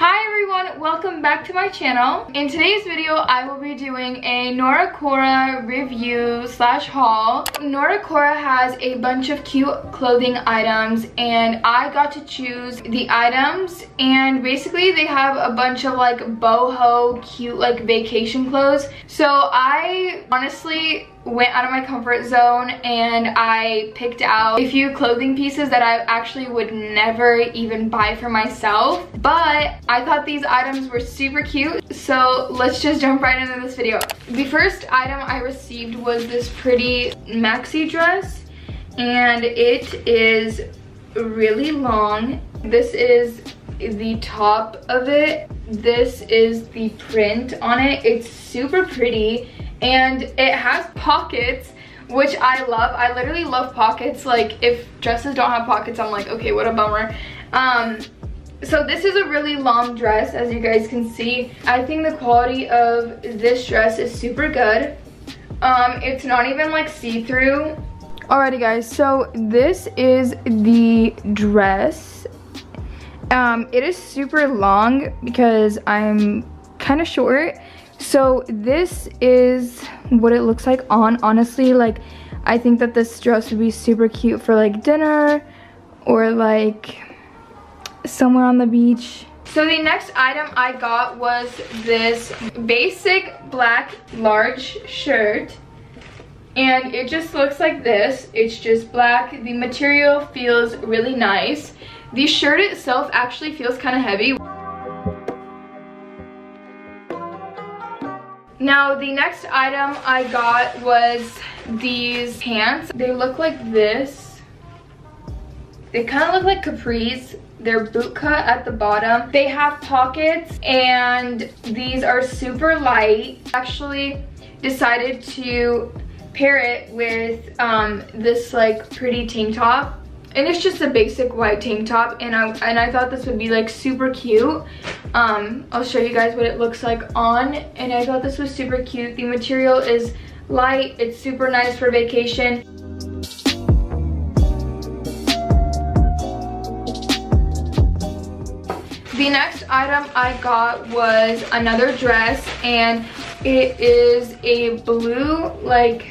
Hi everyone, welcome back to my channel. In today's video, I will be doing a Noracora review slash haul. Noracora has a bunch of cute clothing items and I got to choose the items and basically they have a bunch of like boho cute like vacation clothes. So I honestly went out of my comfort zone and I picked out a few clothing pieces that I actually would never even buy for myself. But I thought these items were super cute. So let's just jump right into this video. The first item I received was this pretty maxi dress and it is really long. This is the top of it. This is the print on it. It's super pretty and it has pockets which I love. I literally love pockets. Like if dresses don't have pockets, I'm like, okay, what a bummer. Um, so this is a really long dress, as you guys can see. I think the quality of this dress is super good. Um, it's not even like see-through. Alrighty guys, so this is the dress. Um, it is super long because I'm kind of short so this is what it looks like on. Honestly, like, I think that this dress would be super cute for like dinner or like somewhere on the beach. So the next item I got was this basic black large shirt. And it just looks like this. It's just black. The material feels really nice. The shirt itself actually feels kind of heavy. Now the next item I got was these pants. They look like this. They kind of look like capris. They're boot cut at the bottom. They have pockets and these are super light. Actually decided to pair it with um, this like pretty tank top and it's just a basic white tank top and I, and I thought this would be like super cute. Um, I'll show you guys what it looks like on and I thought this was super cute. The material is light, it's super nice for vacation. The next item I got was another dress and it is a blue like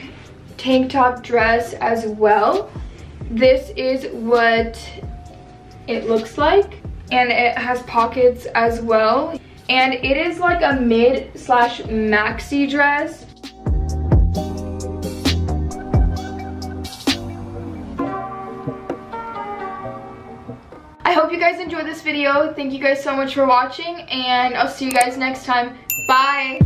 tank top dress as well this is what it looks like and it has pockets as well and it is like a mid slash maxi dress I hope you guys enjoyed this video. Thank you guys so much for watching and I'll see you guys next time. Bye!